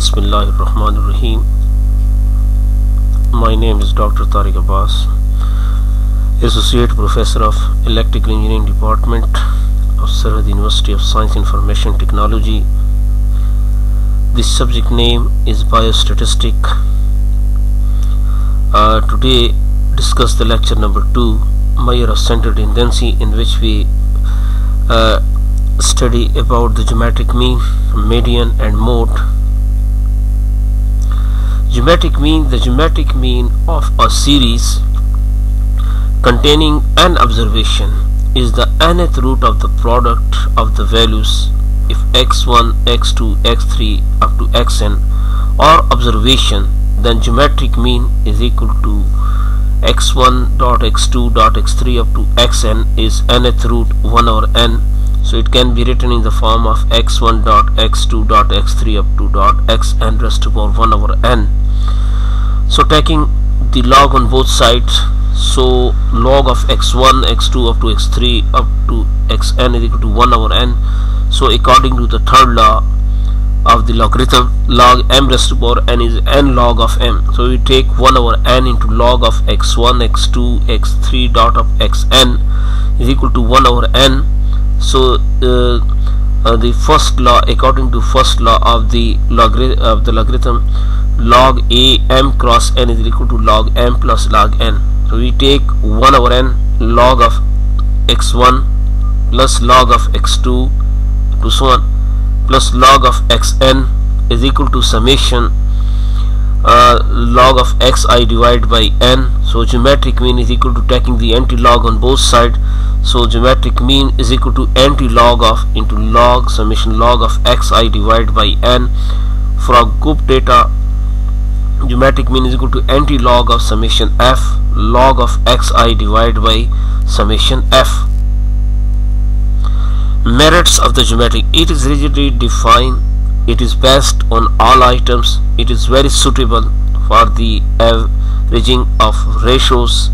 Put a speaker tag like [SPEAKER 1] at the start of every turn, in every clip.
[SPEAKER 1] Bismillahir Rahmanir Rahim. My name is Dr. Tariq Abbas, Associate Professor of Electrical Engineering Department of Sarhad University of Science Information Technology. The subject name is Biostatistic. Uh, today discuss the lecture number 2, Measure of Center Tendency in which we uh, study about the geometric mean, median and mode. Geometric mean, the geometric mean of a series containing an observation is the nth root of the product of the values. If x1, x2, x3 up to xn or observation then geometric mean is equal to x1 dot x2 dot x3 up to xn is nth root 1 over n. So it can be written in the form of x1 dot x2 dot x3 up to dot xn rest to power 1 over n so taking the log on both sides so log of x1 x2 up to x3 up to xn is equal to 1 over n. So according to the third law of the logarithm log m raised to power n is n log of m. So we take 1 over n into log of x1 x2 x3 dot of xn is equal to 1 over n. So uh, uh, the first law according to first law of the logarithm of the logarithm log a m cross n is equal to log m plus log n. So we take 1 over n log of x1 plus log of x2 to so on plus log of xn is equal to summation uh, log of xi divided by n. So geometric mean is equal to taking the anti-log on both sides so geometric mean is equal to anti-log of into log summation log of xi divided by n. For a group data geometric mean is equal to anti-log of summation f. Log of xi divided by summation f. Merits of the geometric. It is rigidly defined. It is best on all items. It is very suitable for the averaging of ratios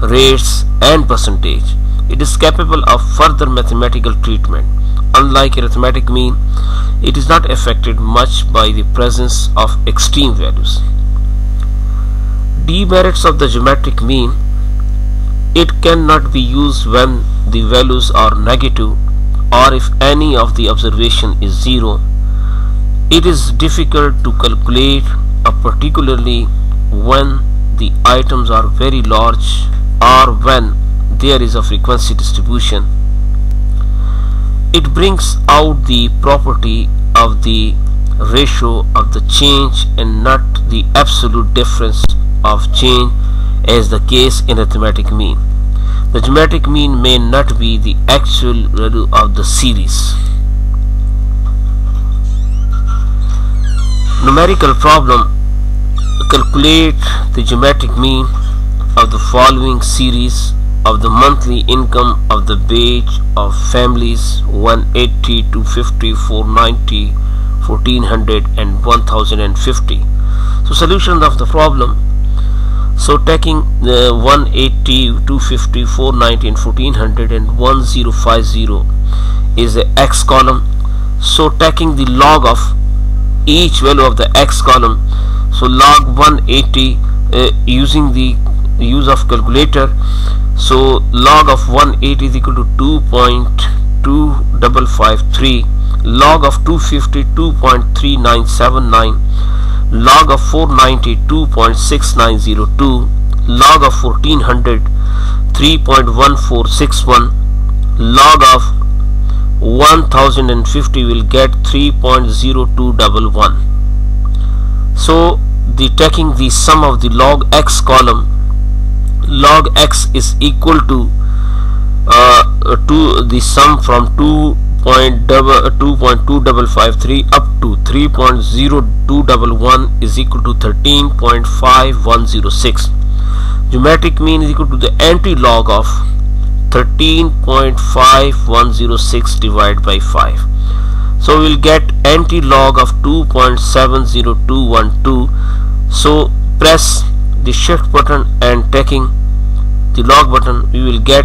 [SPEAKER 1] rates and percentage. It is capable of further mathematical treatment. Unlike arithmetic mean it is not affected much by the presence of extreme values demerits of the geometric mean it cannot be used when the values are negative or if any of the observation is zero. It is difficult to calculate a particularly when the items are very large or when there is a frequency distribution. It brings out the property of the ratio of the change and not the absolute difference of change as the case in the arithmetic mean the geometric mean may not be the actual value of the series. Numerical problem calculate the geometric mean of the following series of the monthly income of the wage of families 180 250 490 1400 and 1050 so solution of the problem so taking the 180 250 490 and 1400 and 1050 is the x column. So taking the log of each value of the x column so log 180 uh, using the use of calculator so log of 180 is equal to 2.2553 log of 250 2.3979 log of 492.6902 log of 1400 3.1461 log of 1050 will get 3.0211 so the taking the sum of the log x column log x is equal to uh, to the sum from 2 2.2553 uh, up to 3.0211 is equal to 13.5106 geometric mean is equal to the anti-log of 13.5106 divided by 5 so we will get anti-log of 2.70212 so press the shift button and taking the log button we will get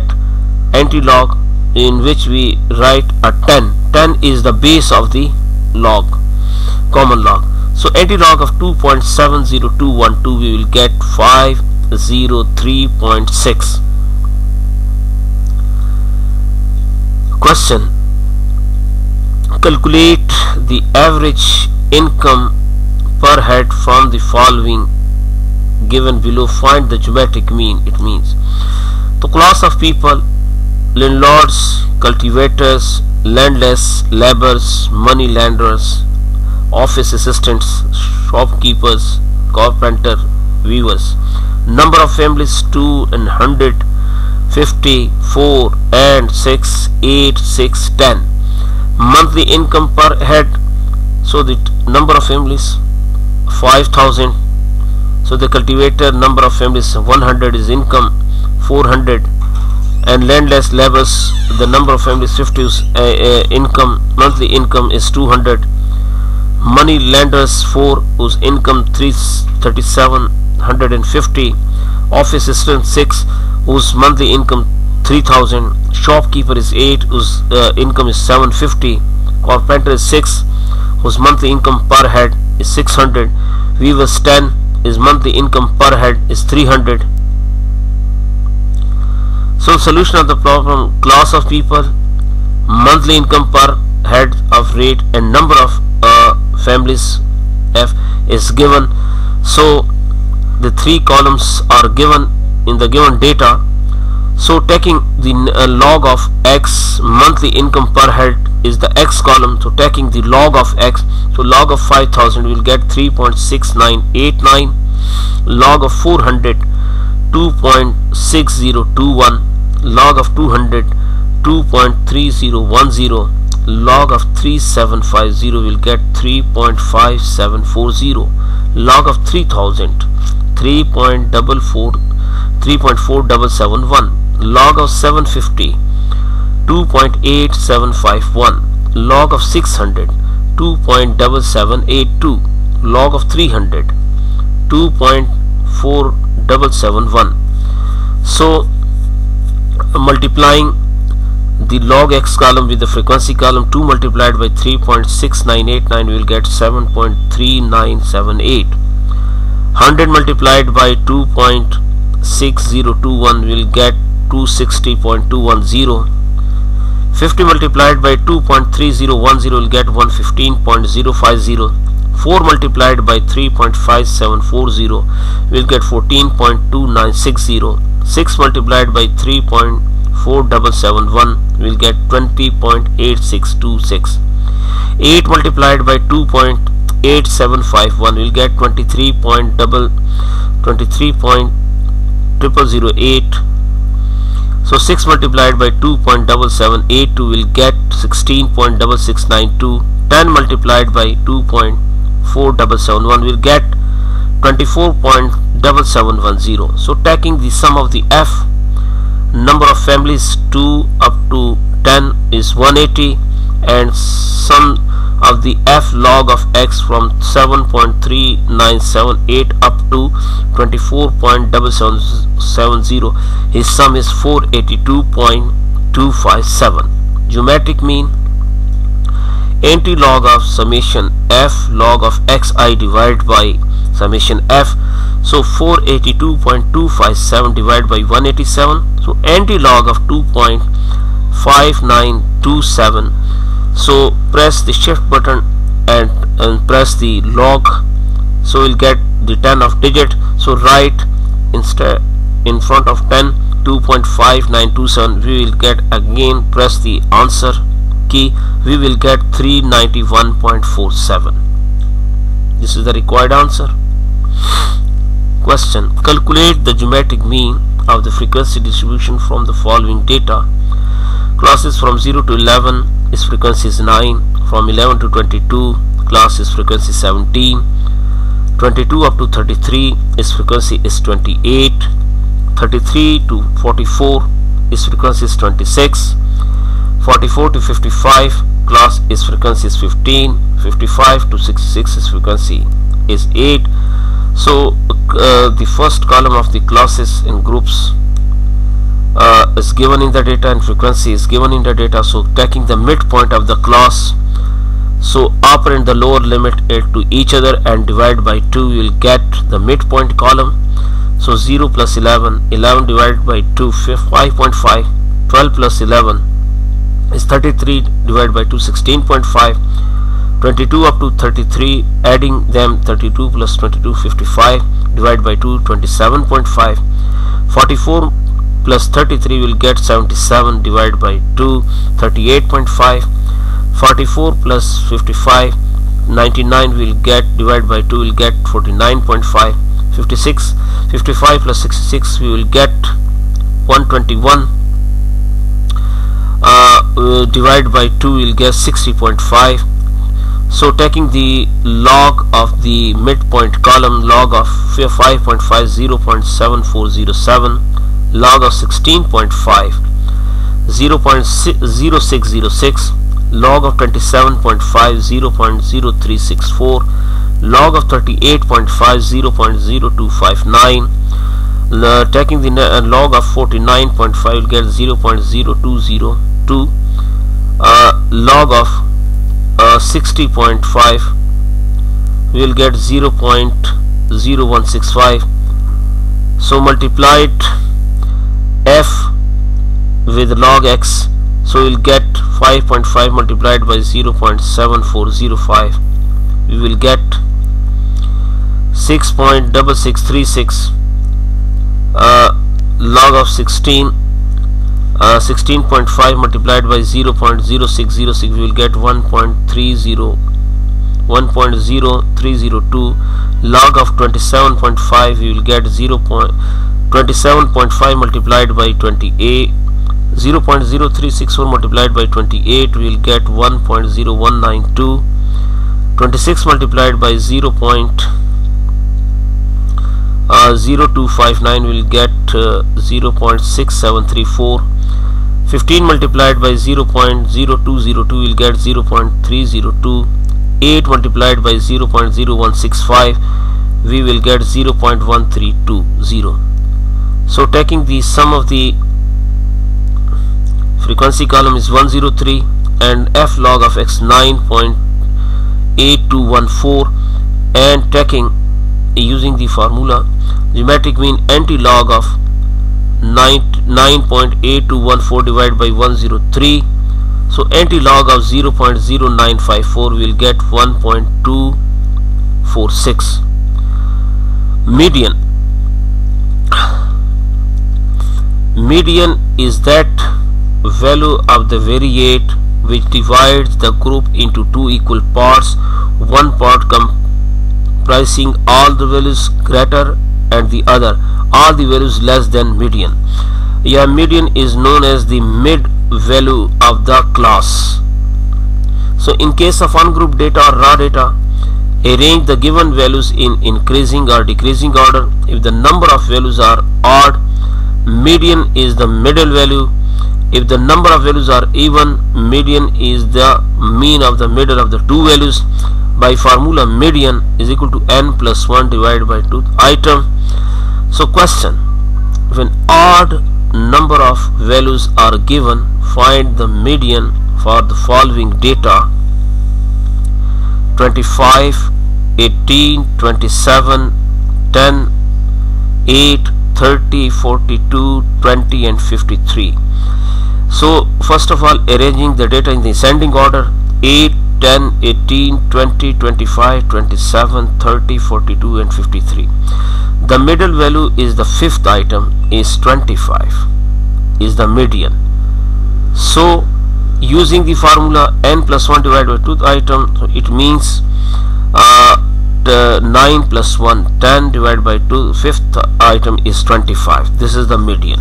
[SPEAKER 1] anti-log in which we write a 10 10 is the base of the log common log. So antilog of 2.70212 we will get 503.6 question. Calculate the average income per head from the following given below. Find the geometric mean it means. The class of people landlords cultivators landless laborers money lenders office assistants shopkeepers carpenter weavers. Number of families 2 and 100 50 4 and 6 8 6 10 monthly income per head so the number of families 5000 so the cultivator number of families 100 is income 400 and landless laborers the number of families 50 is uh, uh, income monthly income is 200 money lenders 4 whose income 33750 office assistant 6 whose monthly income 3000 shopkeeper is 8 whose uh, income is 750 carpenter is 6 whose monthly income per head is 600 weavers 10 his monthly income per head is 300 so solution of the problem class of people monthly income per head of rate and number of uh, families f is given. So the three columns are given in the given data. So taking the uh, log of x monthly income per head is the x column. So taking the log of x so log of 5000 will get 3.6989 log of 400 2.6021 log of 200 2.3010 log of 3750 will get 3.5740 log of 3000 3.44 3.4771 log of 750 2.8751 log of 600 2.7782 log of 300 2.4771 so multiplying the log x column with the frequency column 2 multiplied by 3.6989 we will get 7.3978 100 multiplied by 2.6021 will get 260.210 50 multiplied by 2.3010 will get 115.050 4 multiplied by 3.5740 will get 14.2960 6 multiplied by 3.4771 will get 20.8626 8 multiplied by 2.8751 will get 23 double 23.0008 so 6 multiplied by 2.7782 will get 16.6692. 10 multiplied by 2.4771 will get 24.7710. So taking the sum of the f number of families 2 up to 10 is 180 and sum of the f log of x from 7.3978 up to 24.770 his sum is 482.257 geometric mean anti-log of summation f log of xi divided by summation f. So 482.257 divided by 187 so anti-log of 2.5927 so press the shift button and, and press the log. So we'll get the 10 of digit. So write instead in front of 10 2.5927 we will get again press the answer key we will get 391.47 this is the required answer. Question. Calculate the geometric mean of the frequency distribution from the following data. Classes from 0 to 11 is frequency is 9 from 11 to 22 class is frequency 17 22 up to 33 is frequency is 28 33 to 44 is frequency is 26 44 to 55 class is frequency is 15 55 to 66 is frequency is 8 so uh, the first column of the classes in groups uh, is given in the data and frequency is given in the data. So taking the midpoint of the class so upper and the lower limit to each other and divide by 2 you will get the midpoint column. So 0 plus 11 11 divided by 2 5.5 12 plus 11 is 33 divided by 2 16.5 22 up to 33 adding them 32 plus 22 55 divided by 2 27.5 44 plus 33 will get 77 divided by 2 38.5 44 plus 55 99 will get divided by 2 will get 49.5 56 55 plus 66 we will get 121 uh, uh, by 2 will get 60.5 so taking the log of the midpoint column log of 5.5 0.7407 log of 16.5 0.0606 log of 27.5 0.0364 log of 38.5 0.0259 taking the log of 49.5 will get 0.0202 uh, log of uh, 60.5 we will get 0.0165 so multiply it f with log x so we'll get 5.5 multiplied by 0.7405 we will get 6.6636 uh, log of 16 uh, 16.5 multiplied by 0.0606 we will get 1.30 1.0302 log of 27.5 we will get 0. 27.5 multiplied by 28 0.0364 multiplied by 28 we will get 1.0192 26 multiplied by 0. Uh, 0259 will get uh, 0.6734 15 multiplied by 0.0202 will get 0.302 8 multiplied by 0.0165 we will get 0.1320 so taking the sum of the frequency column is 103 and f log of x 9.8214 and taking using the formula geometric mean anti-log of 9.8214 divided by 103 so anti-log of 0.0954 will get 1.246 median. Median is that value of the variate which divides the group into two equal parts. One part comprising all the values greater and the other are the values less than median. Yeah median is known as the mid value of the class. So in case of ungroup data or raw data arrange the given values in increasing or decreasing order if the number of values are odd median is the middle value. If the number of values are even median is the mean of the middle of the two values by formula median is equal to n plus 1 divided by 2 item. So question. When odd number of values are given find the median for the following data. 25 18 27 10 8 30 42 20 and 53 so first of all arranging the data in the ascending order 8 10 18 20 25 27 30 42 and 53 the middle value is the fifth item is 25 is the median. So using the formula n plus 1 divided by 2 item so it means uh, 9 plus 1 10 divided by 2 fifth item is 25 this is the median.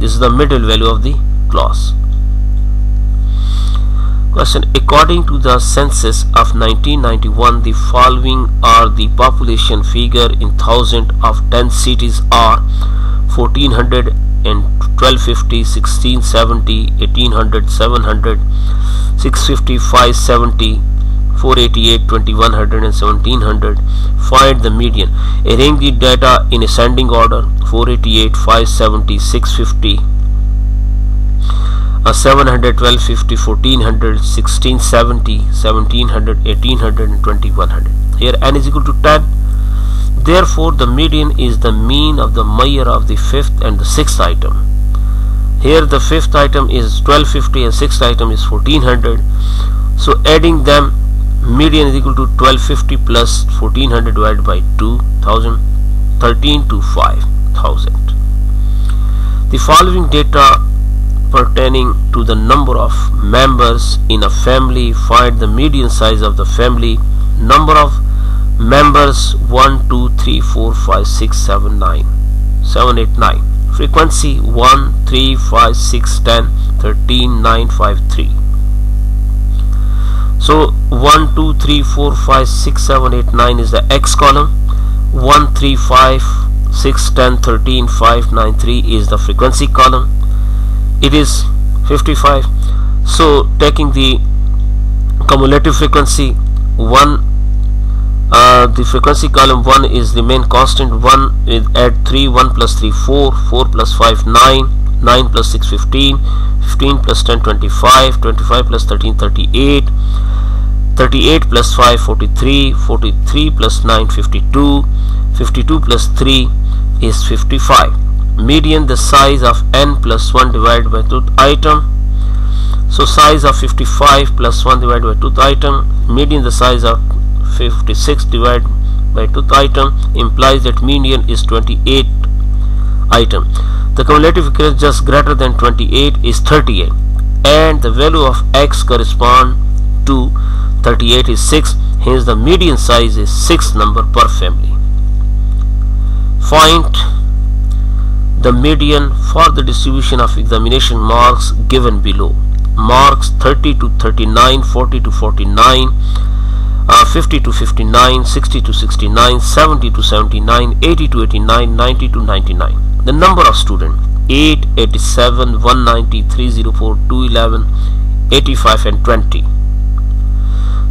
[SPEAKER 1] This is the middle value of the clause Question According to the census of 1991, the following are the population figure in thousand of 10 cities are 1400 and 1250, 1670, 1800, 700, 650, 570, 488, 2100 and 1700. Find the median. Arrange the data in ascending order 488, 570, 650, uh, 700 1250 1400 1670 1700 1800 and 2100 here n is equal to 10 therefore the median is the mean of the measure of the fifth and the sixth item. Here the fifth item is 1250 and sixth item is 1400 so adding them median is equal to 1250 plus 1400 divided by 2000 13 to 5000 the following data pertaining to the number of members in a family find the median size of the family number of members 1 2 3 4 5 6 7 9 7 8 9 frequency 1 3 5 6 10 13 9 5 3 so 1 2 3 4 5 6 7 8 9 is the x column. 1 3 5 6 10 13 5 9 3 is the frequency column it is 55 so taking the cumulative frequency 1 uh, the frequency column 1 is the main constant 1 with add 3 1 plus 3 4 4 plus 5 9 9 plus 6 15 15 plus 10 25 25 plus 13 38 38 plus 5 43 43 plus 9 52 52 plus 3 is 55 median the size of n plus 1 divided by tooth item. So size of 55 plus 1 divided by tooth item. Median the size of 56 divided by tooth item implies that median is 28 item. The cumulative is just greater than 28 is 38 and the value of x correspond to 38 is 6 hence the median size is 6 number per family. Find the median for the distribution of examination marks given below. Marks 30 to 39 40 to 49 uh, 50 to 59 60 to 69 70 to 79 80 to 89 90 to 99 the number of students 8 87 190 304 211 85 and 20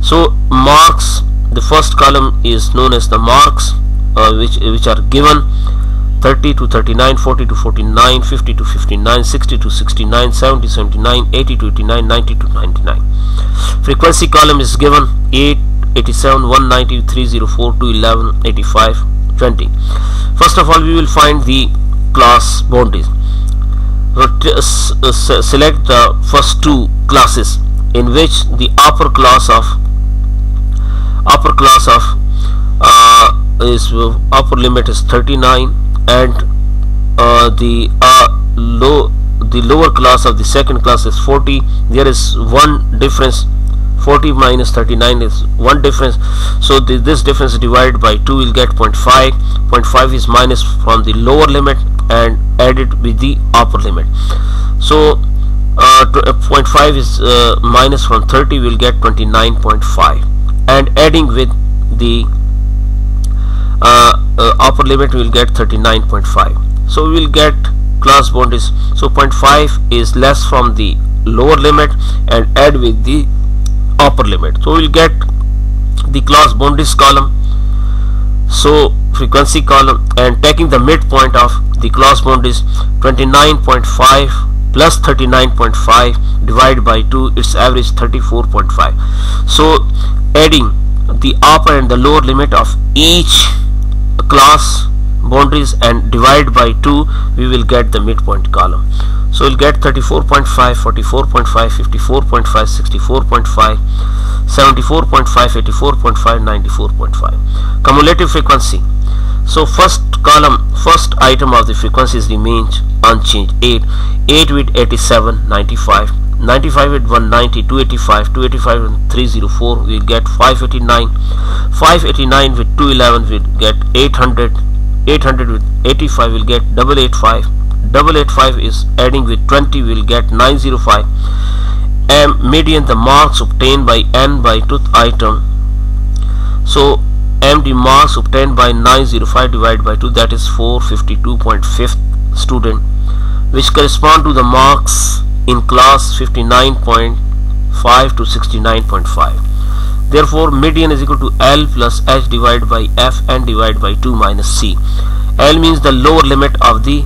[SPEAKER 1] so marks the first column is known as the marks uh, which which are given 30 to 39 40 to 49 50 to 59 60 to 69 70 79 80 to 89 90 to 99 frequency column is given 8 87 190 304 211 85 20 first of all we will find the class boundaries. Uh, uh, uh, select the first two classes in which the upper class of upper class of uh, is upper limit is 39 and uh, the uh, low the lower class of the second class is 40 there is one difference. 40 minus 39 is one difference. So the, this difference divided by 2 will get 0.5 0.5 is minus from the lower limit and added with the upper limit. So uh, uh 0.5 is uh, minus from 30 will get 29.5 and adding with the Uh, uh, upper limit we will get 39.5 so we will get class boundaries so 0.5 is less from the lower limit and add with the upper limit. So we will get the class boundaries column so frequency column and taking the midpoint of the class boundaries 29.5 plus 39.5 divided by 2 its average 34.5 so adding the upper and the lower limit of each class boundaries and divide by 2 we will get the midpoint column. So we'll get 34.5 44.5 54.5 64.5 74.5 84.5 94.5 cumulative frequency. So first column first item of the frequencies remains unchanged 8 8 with 87 95 95 with 190 285 285 and 304 we get 589 589 with 211 we get 800 800 with 85 will get double 85 double 85 is adding with 20 we'll get 905 m median the marks obtained by n by tooth item. So m the marks obtained by 905 divided by 2 that is 452.5 student which correspond to the marks in class 59.5 to 69.5 therefore median is equal to L plus H divided by F and divided by 2 minus C. L means the lower limit of the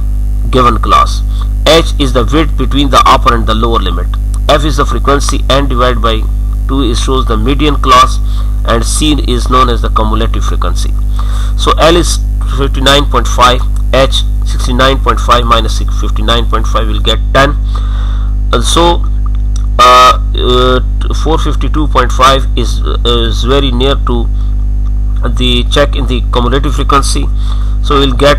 [SPEAKER 1] given class. H is the width between the upper and the lower limit. F is the frequency n divided by 2 is shows the median class and c is known as the cumulative frequency. So l is 59.5 h 69.5 minus 59.5 will get 10 uh, so uh, uh, 452.5 is, uh, is very near to the check in the cumulative frequency. So we'll get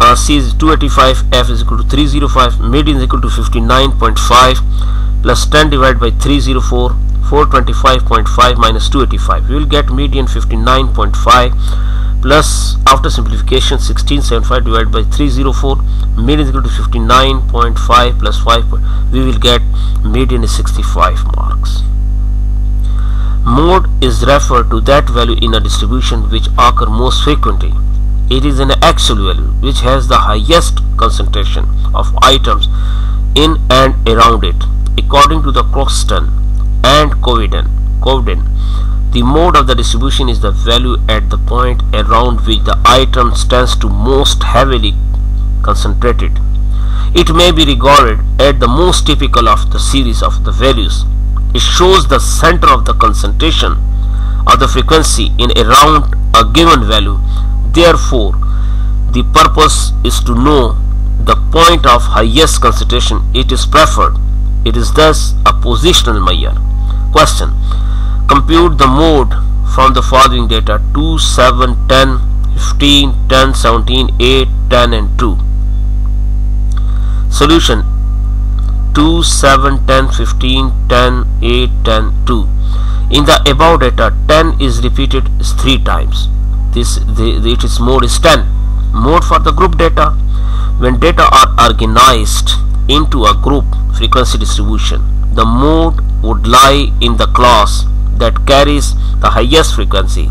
[SPEAKER 1] uh, C is 285 F is equal to 305 median is equal to 59.5 plus 10 divided by 304 425.5 minus 285 we will get median 59.5 plus after simplification 1675 divided by 304 median is equal to 59.5 plus 5 we will get median is 65 marks mode is referred to that value in a distribution which occur most frequently it is an actual value which has the highest concentration of items in and around it according to the Croxton and Covenden. Covenden. The mode of the distribution is the value at the point around which the item stands to most heavily concentrated. It may be regarded as the most typical of the series of the values. It shows the center of the concentration of the frequency in around a given value Therefore, the purpose is to know the point of highest concentration. It is preferred. It is thus a positional measure. Question. Compute the mode from the following data 2, 7, 10, 15, 10, 17, 8, 10 and 2. Solution 2, 7, 10, 15, 10, 8, 10, 2. In the above data 10 is repeated 3 times this the, the, its mode is 10 mode for the group data when data are organized into a group frequency distribution the mode would lie in the class that carries the highest frequency.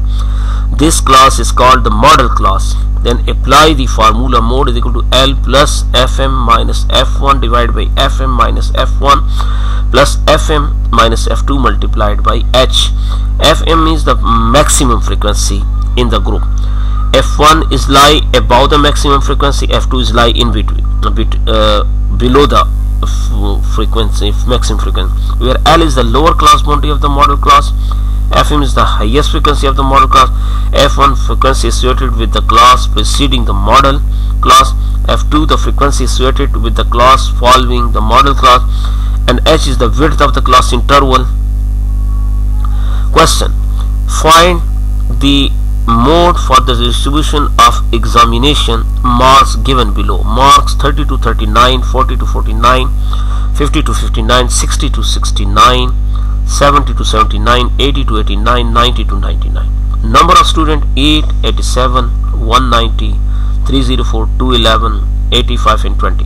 [SPEAKER 1] This class is called the model class. Then apply the formula mode is equal to L plus Fm minus F1 divided by Fm minus F1 plus Fm minus F2 multiplied by H. Fm is the maximum frequency in the group. F1 is lie above the maximum frequency f2 is lie in between bit uh, below the frequency maximum frequency. Where l is the lower class boundary of the model class fm is the highest frequency of the model class f1 frequency associated with the class preceding the model class f2 the frequency associated with the class following the model class and h is the width of the class interval. Question. Find the mode for the distribution of examination marks given below. Marks 30 to 39 40 to 49 50 to 59 60 to 69 70 to 79 80 to 89 90 to 99 number of student 8 87 190 304 211 85 and 20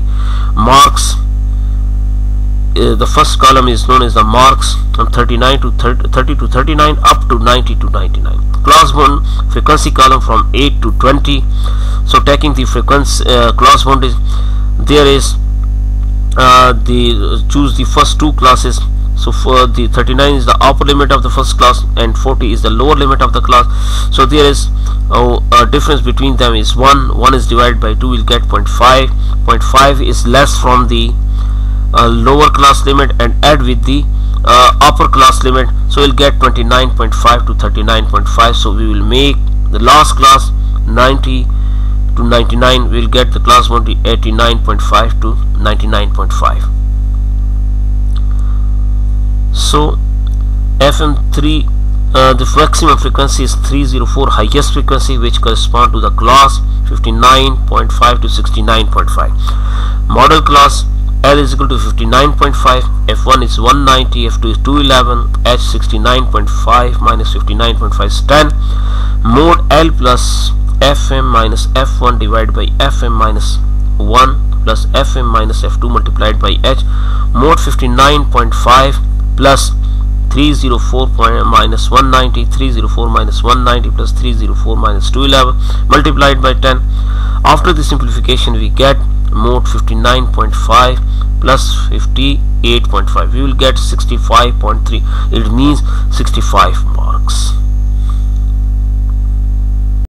[SPEAKER 1] marks uh, the first column is known as the marks from 39 to 30, 30 to 39 up to 90 to 99 class 1 frequency column from 8 to 20 so taking the frequency uh, class 1 is there is uh, the choose the first two classes. So for the 39 is the upper limit of the first class and 40 is the lower limit of the class. So there is uh, a difference between them is 1 1 is divided by 2 will get 0.5 0.5 is less from the uh, lower class limit and add with the uh, upper class limit. So we'll get 29.5 to 39.5 so we will make the last class 90 to 99 we'll get the class 1 to 89.5 to 99.5 so FM3 uh, the maximum frequency is 304 highest frequency which correspond to the class 59.5 to 69.5 model class L is equal to 59.5, F1 is 190, F2 is 211, H 69.5 minus 59.5 is 10, mode L plus Fm minus F1 divided by Fm minus 1 plus Fm minus F2 multiplied by H, mode 59.5 plus 304 minus 190 304 minus 190 plus 304 minus 211 multiplied by 10 after the simplification we get mode 59.5 plus 58.5 we will get 65.3 it means 65 marks